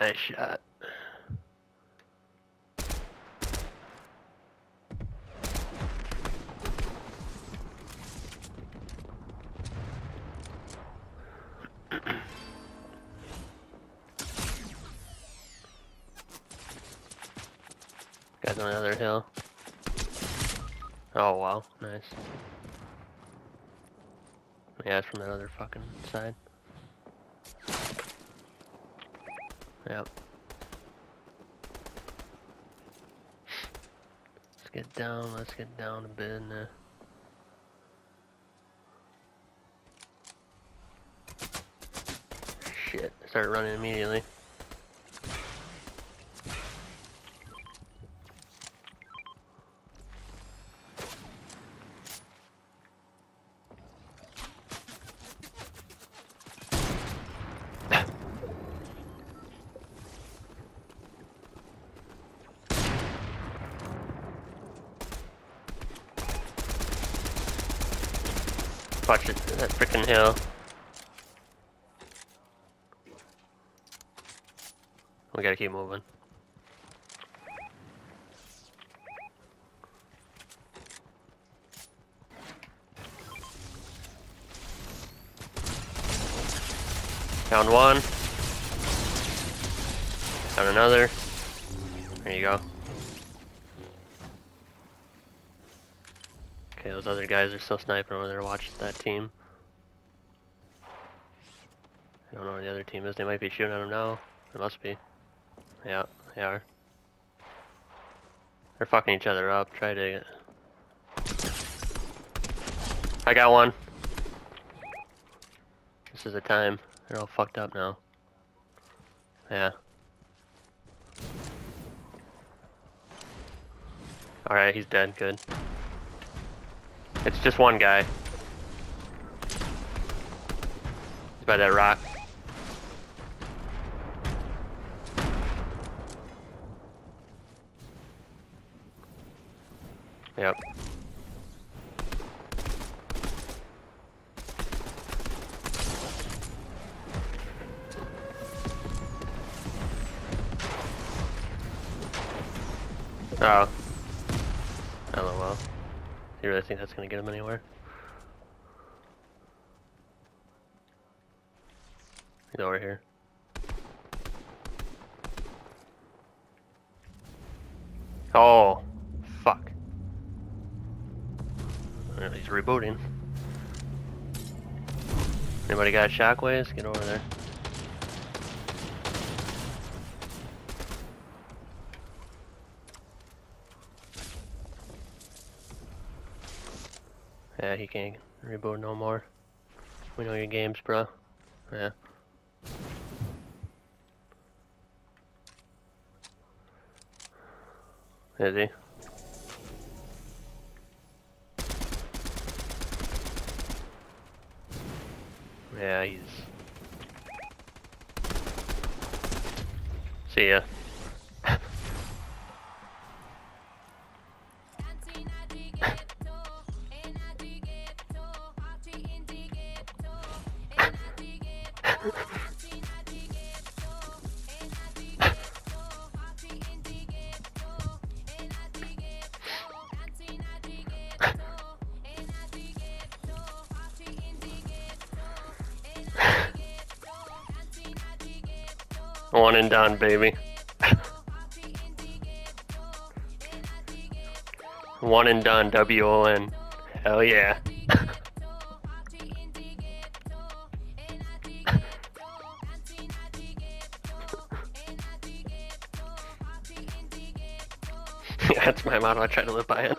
Nice shot. Guys on another hill. Oh wow, nice. Yeah, it's from that other fucking side. Yep. Let's get down, let's get down a bit in there. Shit, I started running immediately. Watch it, that freaking hill. We gotta keep moving. Found one. Found another. There you go. Okay, those other guys are still sniping over there. Watch that team. I don't know where the other team is. They might be shooting at them now. They must be. Yeah, they are. They're fucking each other up. Try to get... I got one. This is the time. They're all fucked up now. Yeah. Alright, he's dead. Good. It's just one guy. He's by that rock. Yep. Oh. LOL. You really think that's gonna get him anywhere? He's over here. Oh, fuck. Uh, He's rebooting. Anybody got shockwaves? Get over there. Yeah, he can't reboot no more. We know your games, bro. Yeah. Is he? Yeah, he's... See ya. One and done, baby. One and done, W-O-N. Hell yeah. That's my motto, I try to live by it.